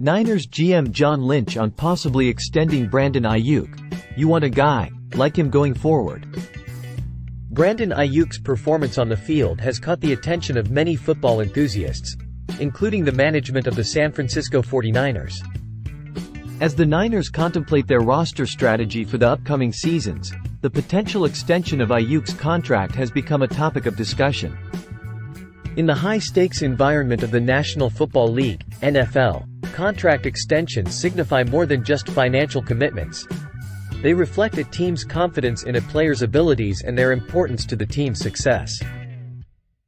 Niners GM John Lynch on possibly extending Brandon Aiyuk. You want a guy like him going forward. Brandon Aiyuk's performance on the field has caught the attention of many football enthusiasts, including the management of the San Francisco 49ers. As the Niners contemplate their roster strategy for the upcoming seasons, the potential extension of Aiyuk's contract has become a topic of discussion. In the high-stakes environment of the National Football League, NFL, contract extensions signify more than just financial commitments. They reflect a team's confidence in a player's abilities and their importance to the team's success.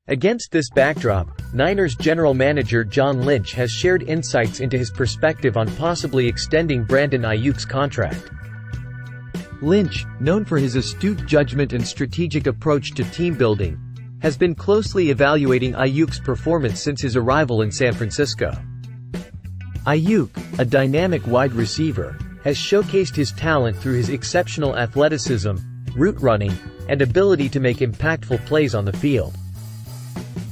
Against this backdrop, Niners general manager John Lynch has shared insights into his perspective on possibly extending Brandon Aiyuk's contract. Lynch, known for his astute judgment and strategic approach to team building, has been closely evaluating Aiyuk's performance since his arrival in San Francisco. Aiyuk, a dynamic wide receiver, has showcased his talent through his exceptional athleticism, route running, and ability to make impactful plays on the field.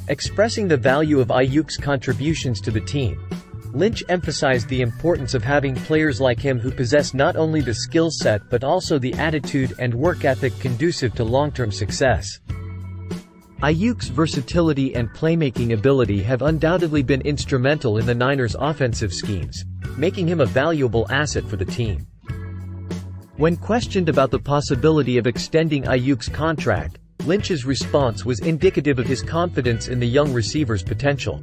Expressing the value of Aiyuk's contributions to the team, Lynch emphasized the importance of having players like him who possess not only the skill set but also the attitude and work ethic conducive to long-term success. Aiyuk's versatility and playmaking ability have undoubtedly been instrumental in the Niners' offensive schemes, making him a valuable asset for the team. When questioned about the possibility of extending Aiyuk's contract, Lynch's response was indicative of his confidence in the young receiver's potential.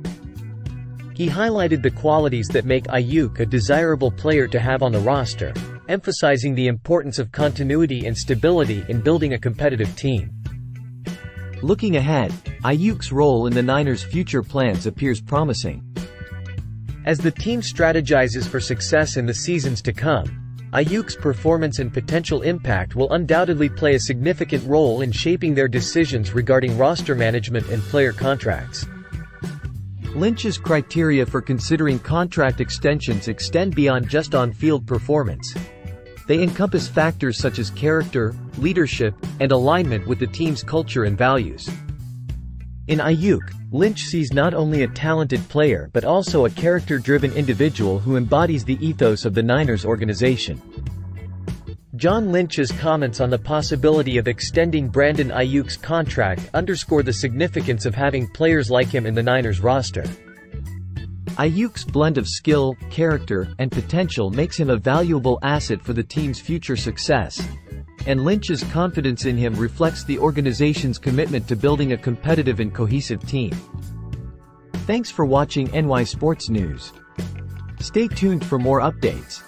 He highlighted the qualities that make Aiyuk a desirable player to have on the roster, emphasizing the importance of continuity and stability in building a competitive team. Looking ahead, Aiyuk's role in the Niners' future plans appears promising. As the team strategizes for success in the seasons to come, Aiyuk's performance and potential impact will undoubtedly play a significant role in shaping their decisions regarding roster management and player contracts. Lynch's criteria for considering contract extensions extend beyond just on-field performance. They encompass factors such as character, leadership, and alignment with the team's culture and values. In Aiyuk, Lynch sees not only a talented player but also a character-driven individual who embodies the ethos of the Niners organization. John Lynch's comments on the possibility of extending Brandon Aiyuk's contract underscore the significance of having players like him in the Niners roster. Aiyuk's blend of skill, character, and potential makes him a valuable asset for the team's future success. And Lynch's confidence in him reflects the organization's commitment to building a competitive and cohesive team. Thanks for watching NY Sports News. Stay tuned for more updates.